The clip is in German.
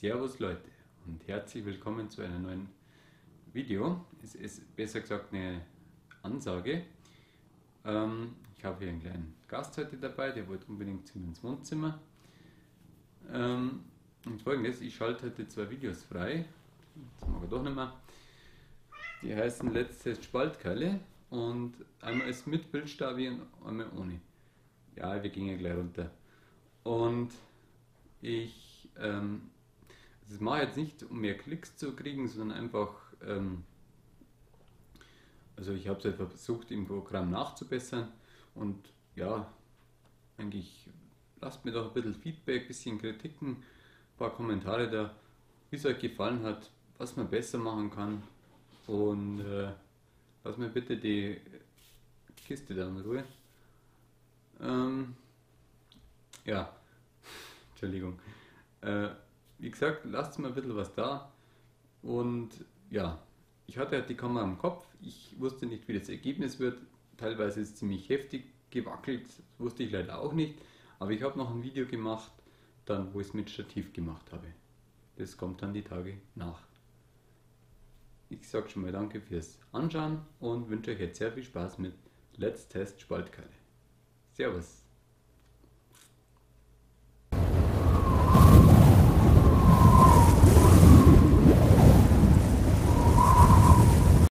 Servus Leute und herzlich willkommen zu einem neuen Video. Es ist besser gesagt eine Ansage. Ähm, ich habe hier einen kleinen Gast heute dabei, der wollte unbedingt zu mir ins Wohnzimmer. Ähm, und folgendes, ich schalte heute zwei Videos frei. Das mag er doch nicht mehr. Die heißen letztes Spaltkeile und einmal ist mit Bildstabi und einmal ohne. Ja, wir gehen gleich runter. Und ich ähm, das mache ich jetzt nicht, um mehr Klicks zu kriegen, sondern einfach, ähm, also ich habe es halt versucht, im Programm nachzubessern und ja, eigentlich lasst mir doch ein bisschen Feedback, ein bisschen Kritiken, ein paar Kommentare da, wie es euch gefallen hat, was man besser machen kann und äh, lasst mir bitte die Kiste da in Ruhe. Ähm, ja, Entschuldigung. Äh, wie gesagt, lasst mir ein bisschen was da. Und ja, ich hatte halt die Kamera am Kopf. Ich wusste nicht, wie das Ergebnis wird. Teilweise ist es ziemlich heftig gewackelt. Wusste ich leider auch nicht. Aber ich habe noch ein Video gemacht, dann, wo ich es mit Stativ gemacht habe. Das kommt dann die Tage nach. Ich sage schon mal danke fürs Anschauen und wünsche euch jetzt sehr viel Spaß mit Let's Test Spaltkeile. Servus!